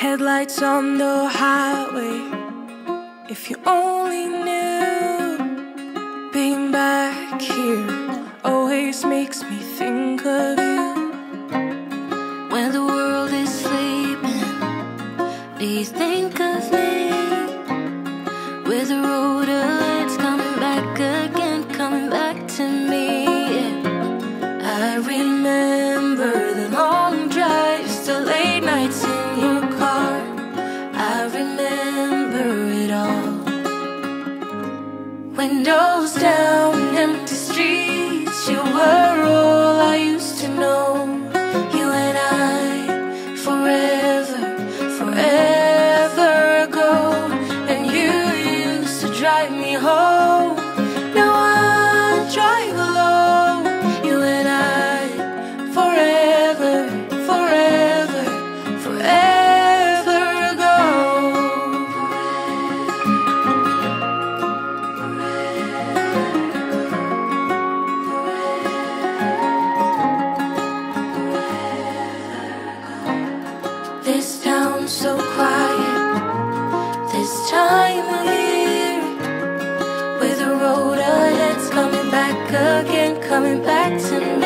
Headlights on the highway. If you only knew, being back here always makes me think of you. When the world is sleeping, do you think of me? Windows down, This town's so quiet. This time of year, with the road ahead's coming back again, coming back to me.